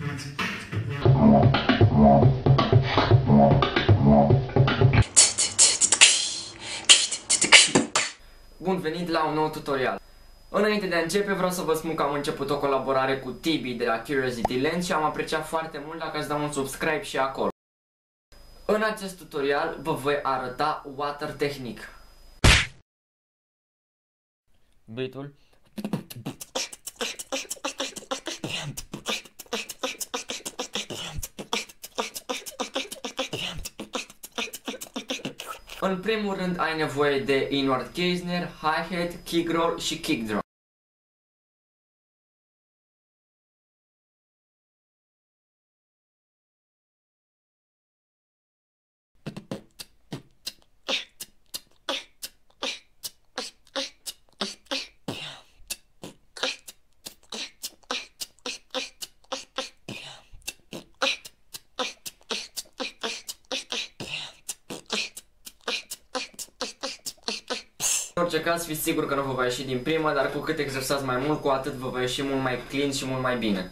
Bun venit la un nou tutorial! Înainte de a începe vreau să vă spun că am început o colaborare cu Tibi de la Curiosity Lens și am apreciat foarte mult dacă ați da un subscribe și acolo. În acest tutorial vă voi arăta water tehnic. Bitul În primul rând ai nevoie de inward case snare, hi-hat, kick roll și kick drum. Orice caz, fiți sigur că nu vă va ieși din prima, dar cu cât exersați mai mult, cu atât vă va ieși mult mai clean și mult mai bine.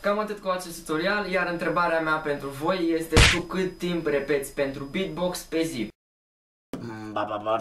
Cam atât cu acest tutorial, iar întrebarea mea pentru voi este tu cât timp repeți pentru beatbox pe zi? Ba ba ba